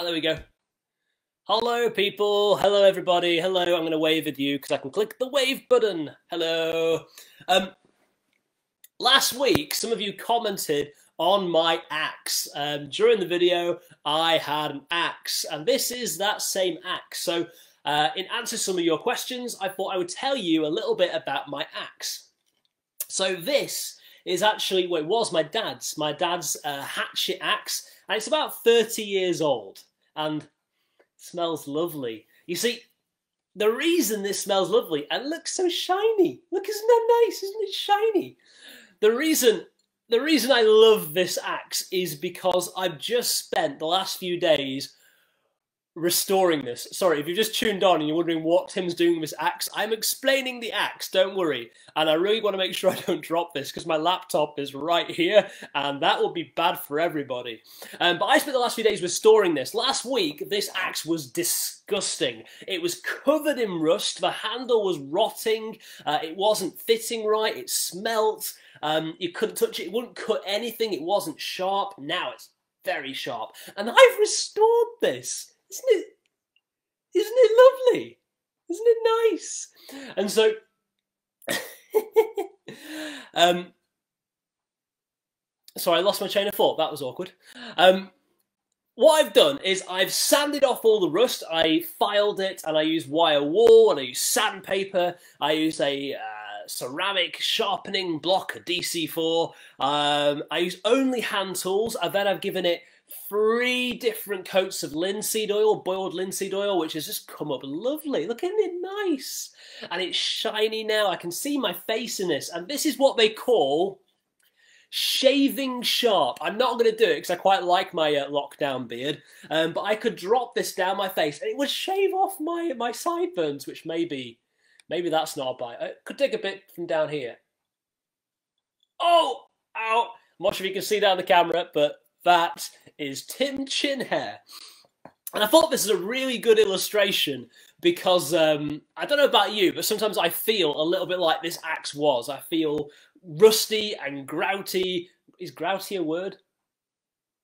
Ah, there we go. Hello, people. Hello, everybody. Hello. I'm going to wave at you because I can click the wave button. Hello. Um, last week, some of you commented on my axe. Um, during the video, I had an axe, and this is that same axe. So, uh, in answer to some of your questions, I thought I would tell you a little bit about my axe. So, this is actually, well, it was my dad's, my dad's uh, hatchet axe, and it's about 30 years old and smells lovely. You see, the reason this smells lovely and looks so shiny, look, isn't that nice? Isn't it shiny? The reason the reason I love this axe is because I've just spent the last few days restoring this. Sorry, if you've just tuned on and you're wondering what Tim's doing with this axe, I'm explaining the axe, don't worry. And I really want to make sure I don't drop this because my laptop is right here and that will be bad for everybody. Um, but I spent the last few days restoring this. Last week, this axe was disgusting. It was covered in rust, the handle was rotting, uh, it wasn't fitting right, it smelt, um, you couldn't touch it, it wouldn't cut anything, it wasn't sharp. Now it's very sharp. And I've restored this. Isn't it? Isn't it lovely? Isn't it nice? And so, um, sorry, I lost my chain of thought. That was awkward. Um, what I've done is I've sanded off all the rust. I filed it, and I used wire wool, and I used sandpaper. I use a uh, ceramic sharpening block, a DC4. Um, I use only hand tools, and then I've given it three different coats of linseed oil, boiled linseed oil, which has just come up lovely. Look, isn't it nice? And it's shiny now. I can see my face in this. And this is what they call shaving sharp. I'm not going to do it because I quite like my uh, lockdown beard, um, but I could drop this down my face and it would shave off my, my sideburns, which maybe, maybe that's not a bite. I could dig a bit from down here. Oh, ow. I'm not sure if you can see that on the camera, but that is Tim Chinhair. And I thought this is a really good illustration because um, I don't know about you, but sometimes I feel a little bit like this axe was. I feel rusty and grouty. Is grouty a word?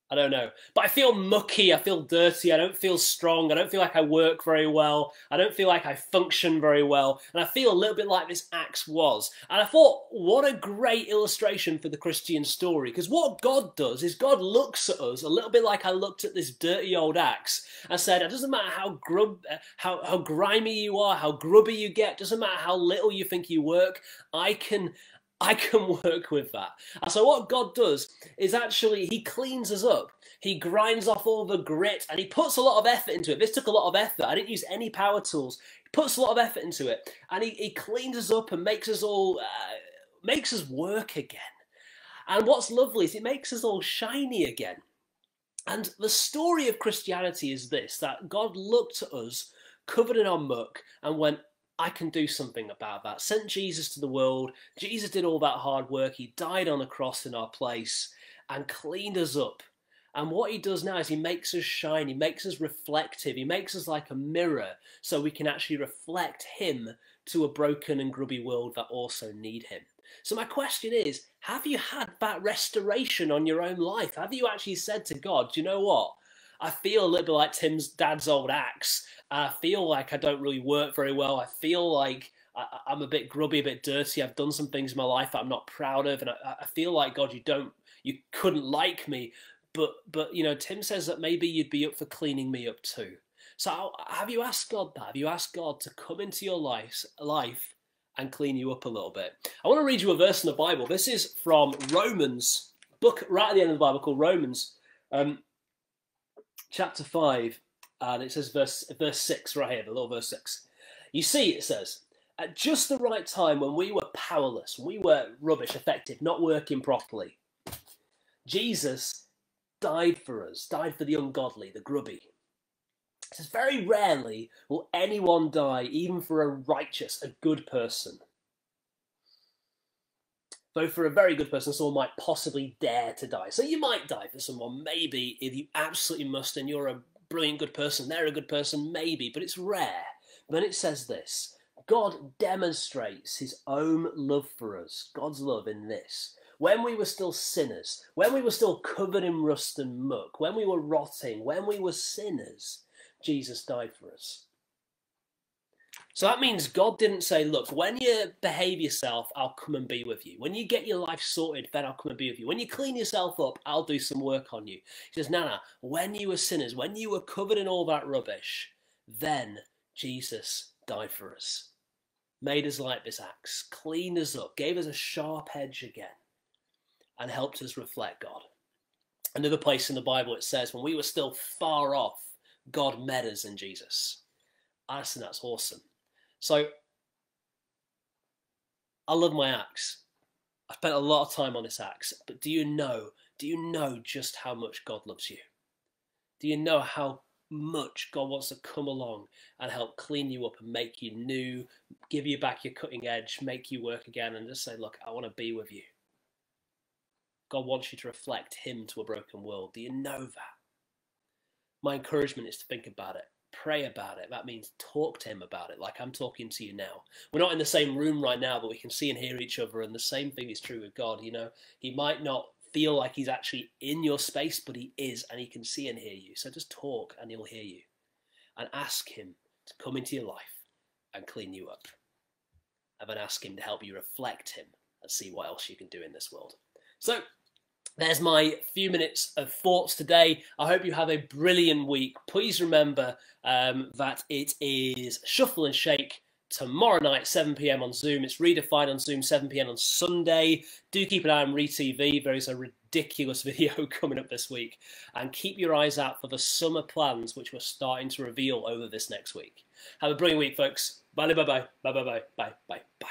I don't know. But I feel mucky. I feel dirty. I don't feel strong. I don't feel like I work very well. I don't feel like I function very well. And I feel a little bit like this axe was. And I thought, what a great illustration for the Christian story. Because what God does is God looks at us a little bit like I looked at this dirty old axe and said, it doesn't matter how grub, how, how grimy you are, how grubby you get, doesn't matter how little you think you work, I can I can work with that. And so what God does is actually he cleans us up. He grinds off all the grit and he puts a lot of effort into it. This took a lot of effort. I didn't use any power tools. He puts a lot of effort into it and he, he cleans us up and makes us all, uh, makes us work again. And what's lovely is it makes us all shiny again. And the story of Christianity is this, that God looked at us covered in our muck and went, I can do something about that. Sent Jesus to the world. Jesus did all that hard work. He died on a cross in our place and cleaned us up. And what he does now is he makes us shine, he makes us reflective, he makes us like a mirror so we can actually reflect him to a broken and grubby world that also need him. So my question is, have you had that restoration on your own life? Have you actually said to God, do you know what? I feel a little bit like Tim's dad's old axe. I feel like I don't really work very well. I feel like I, am a bit grubby, a bit dirty. I've done some things in my life that I'm not proud of, and I, I feel like God, you don't, you couldn't like me. But but you know, Tim says that maybe you'd be up for cleaning me up too. So have you asked God that? Have you asked God to come into your life, life and clean you up a little bit? I want to read you a verse in the Bible. This is from Romans, book right at the end of the Bible called Romans. Um, chapter 5, and it says verse, verse 6 right here, the little verse 6. You see, it says, at just the right time when we were powerless, we were rubbish, effective, not working properly, Jesus died for us, died for the ungodly, the grubby. It says, very rarely will anyone die, even for a righteous, a good person. Though for a very good person, someone might possibly dare to die. So you might die for someone, maybe, if you absolutely must and you're a brilliant good person, they're a good person, maybe, but it's rare. Then it says this God demonstrates his own love for us, God's love in this. when we were still sinners, when we were still covered in rust and muck, when we were rotting, when we were sinners, Jesus died for us. So that means God didn't say, look, when you behave yourself, I'll come and be with you. When you get your life sorted, then I'll come and be with you. When you clean yourself up, I'll do some work on you. He says, no, no, when you were sinners, when you were covered in all that rubbish, then Jesus died for us. Made us like this axe, cleaned us up, gave us a sharp edge again, and helped us reflect God. Another place in the Bible it says, when we were still far off, God met us in Jesus. I think that's awesome. So I love my axe. I spent a lot of time on this axe, but do you know, do you know just how much God loves you? Do you know how much God wants to come along and help clean you up and make you new, give you back your cutting edge, make you work again, and just say, Look, I want to be with you. God wants you to reflect Him to a broken world. Do you know that? My encouragement is to think about it pray about it. That means talk to him about it, like I'm talking to you now. We're not in the same room right now, but we can see and hear each other. And the same thing is true with God. You know, he might not feel like he's actually in your space, but he is, and he can see and hear you. So just talk, and he'll hear you. And ask him to come into your life and clean you up. And then ask him to help you reflect him and see what else you can do in this world. So there's my few minutes of thoughts today. I hope you have a brilliant week. Please remember um, that it is Shuffle and Shake tomorrow night, 7 p.m. on Zoom. It's redefined on Zoom, 7 p.m. on Sunday. Do keep an eye on ReTV. There is a ridiculous video coming up this week. And keep your eyes out for the summer plans, which we're starting to reveal over this next week. Have a brilliant week, folks. Bye bye bye bye bye. Bye bye bye. Bye bye.